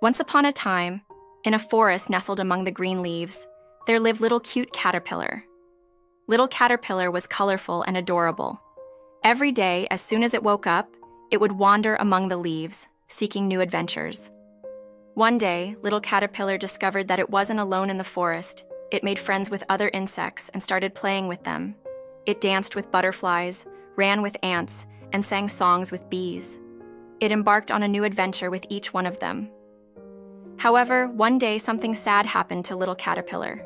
Once upon a time, in a forest nestled among the green leaves, there lived little cute caterpillar. Little caterpillar was colorful and adorable. Every day, as soon as it woke up, it would wander among the leaves, seeking new adventures. One day, little caterpillar discovered that it wasn't alone in the forest. It made friends with other insects and started playing with them. It danced with butterflies, ran with ants, and sang songs with bees. It embarked on a new adventure with each one of them. However, one day something sad happened to Little Caterpillar.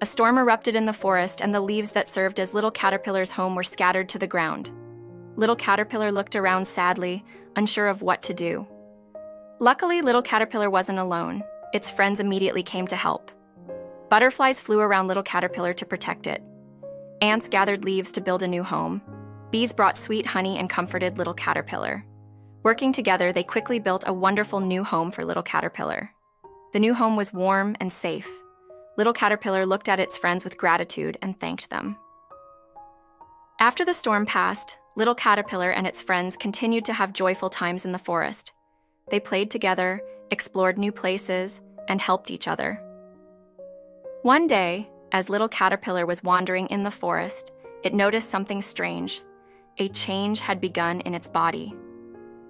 A storm erupted in the forest, and the leaves that served as Little Caterpillar's home were scattered to the ground. Little Caterpillar looked around sadly, unsure of what to do. Luckily, Little Caterpillar wasn't alone. Its friends immediately came to help. Butterflies flew around Little Caterpillar to protect it. Ants gathered leaves to build a new home. Bees brought sweet honey and comforted Little Caterpillar. Working together, they quickly built a wonderful new home for Little Caterpillar. The new home was warm and safe. Little Caterpillar looked at its friends with gratitude and thanked them. After the storm passed, Little Caterpillar and its friends continued to have joyful times in the forest. They played together, explored new places, and helped each other. One day, as Little Caterpillar was wandering in the forest, it noticed something strange. A change had begun in its body.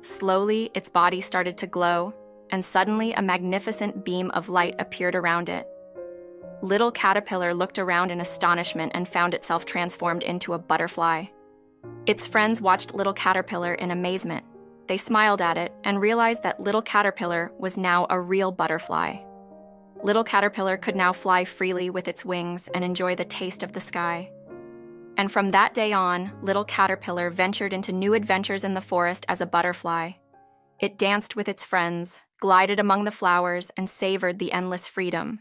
Slowly, its body started to glow, and suddenly a magnificent beam of light appeared around it. Little Caterpillar looked around in astonishment and found itself transformed into a butterfly. Its friends watched Little Caterpillar in amazement. They smiled at it and realized that Little Caterpillar was now a real butterfly. Little Caterpillar could now fly freely with its wings and enjoy the taste of the sky. And from that day on, little caterpillar ventured into new adventures in the forest as a butterfly. It danced with its friends, glided among the flowers, and savored the endless freedom.